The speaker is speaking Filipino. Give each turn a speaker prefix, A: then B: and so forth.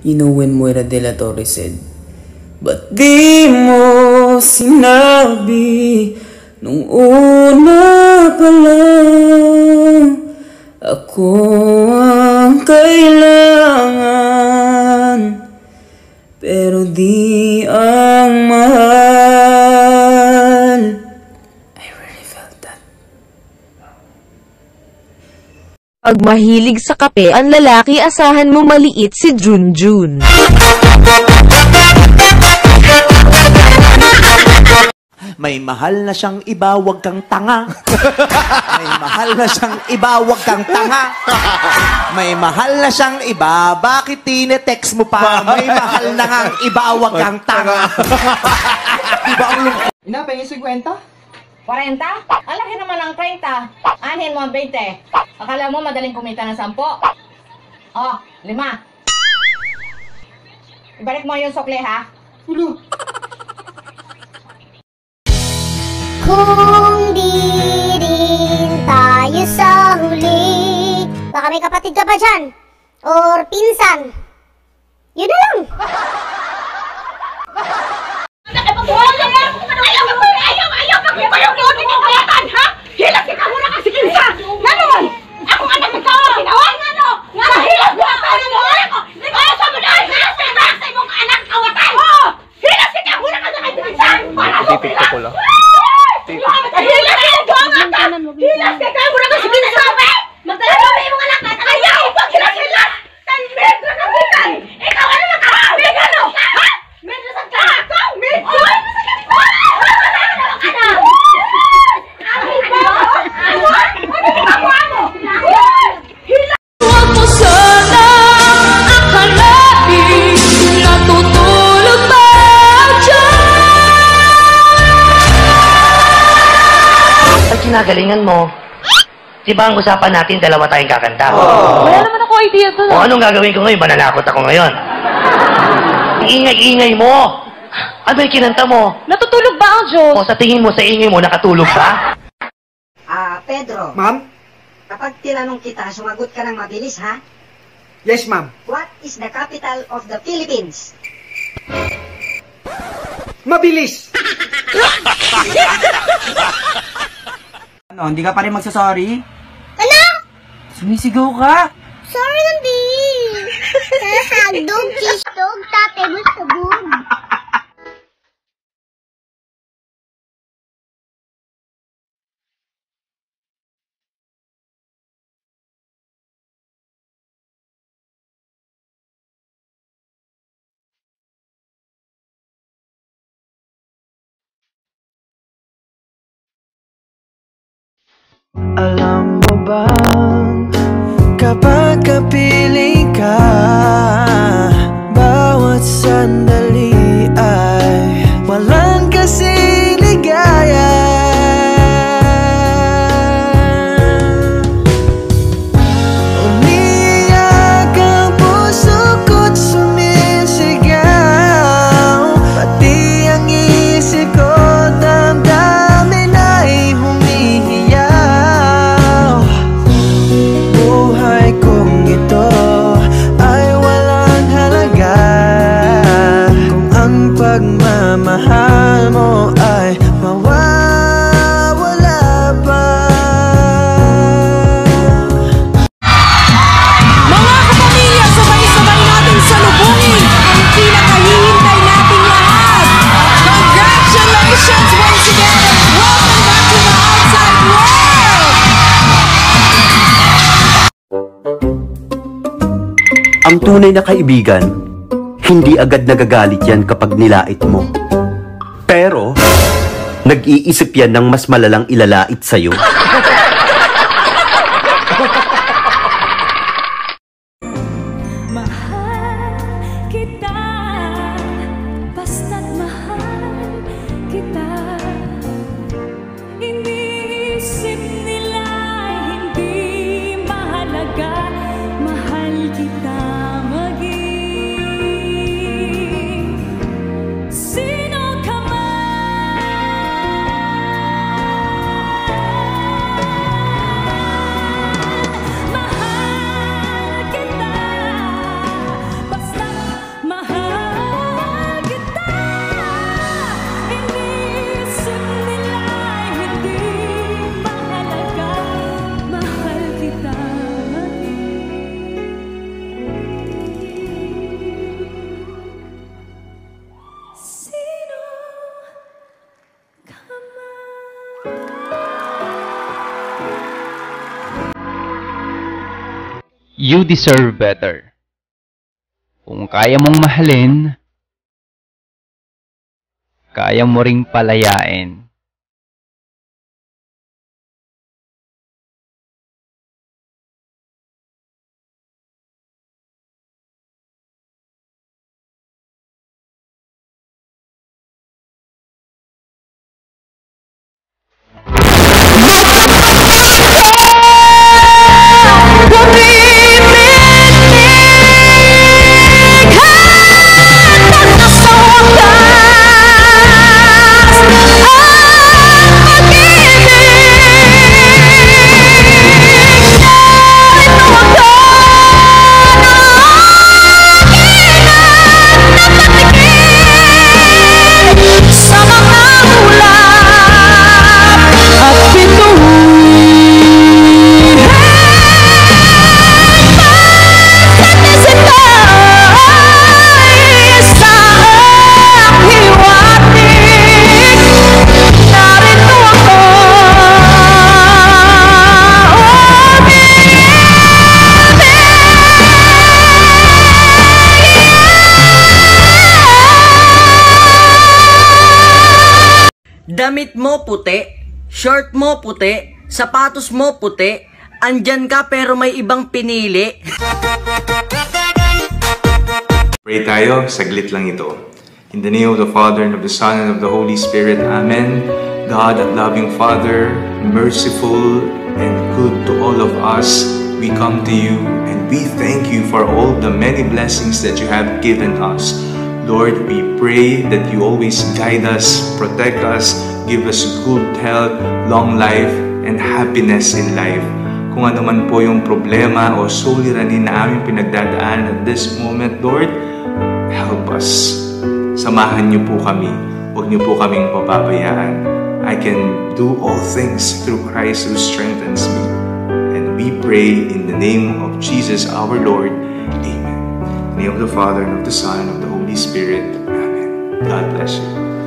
A: You know when Moira De La Torre said, Ba't di mo sinabi nung una pa lang Ako ang kailangan Pero di ang mahal
B: Pag mahilig sa kape ang lalaki asahan mo maliit si Junjun.
C: May mahal na siyang iba, wag kang tanga. May mahal na siyang iba, wag kang tanga. May mahal na siyang iba, bakit tinetext mo pa? May mahal na ngang iba, wag kang tanga. Diba ang lungkot?
D: Ina, pengi 50?
E: 40? Ang laki naman ng 30. Anin mo ang 20. Akala mo madaling kumita ng 10? Oh, lima. Ibalik mo yung sukli, ha?
D: Ulo.
F: Kung di rin tayo sa huli Baka may kapatid ka pa dyan Or pinsan Yun na lang
G: Tipik ko lang.
H: Huwag
I: Pag kinagalingan mo, di ba ang usapan natin dalawa tayong kakanta?
B: Wala naman ako idea doon.
I: O anong gagawin ko ngayon? Mananakot ako ngayon. Ingay-ingay mo! Ano yung kinanta mo?
B: Natutulog ba ang Diyos?
I: O sa tingin mo, sa ingay mo, nakatulog ba?
J: Ah, Pedro,
D: Ma'am?
J: kapag tinanong kita, sumagot ka ng mabilis, ha?
D: Yes, ma'am.
J: What is the capital of the Philippines?
D: Mabilis! ano, hindi ka pa rin magsasorry?
F: Ano?
D: Sumisigaw ka?
F: Sorry hindi Hagdog, cheese dog, tate, gusto
C: Alam mo bang kapag kapiling ka Bawat sandali Ang
K: tunay na kaibigan, hindi agad nagagalit yan kapag nilait mo. Pero, nag-iisip yan ng mas malalang ilalait sa'yo.
L: You deserve better. Kung kaya mong mahalin, kaya mo ring palayain.
M: Damit mo puti, short mo puti, sapatos mo puti, andyan ka pero may ibang pinili.
N: Pray tayo, saglit lang ito. In the name of the Father, and of the Son, and of the Holy Spirit. Amen. God, and loving Father, merciful and good to all of us, we come to you and we thank you for all the many blessings that you have given us. Lord, we pray that you always guide us, protect us, give us good health, long life, and happiness in life. Kung ano man po yung problema o suliranin na aming pinagdadaan at this moment, Lord, help us. Samahan niyo po kami. Huwag niyo po kaming pababayaan. I can do all things through Christ who strengthens me. And we pray in the name of Jesus our Lord. Name of the Father, and of the Son, and of the Holy Spirit. Amen. God bless you.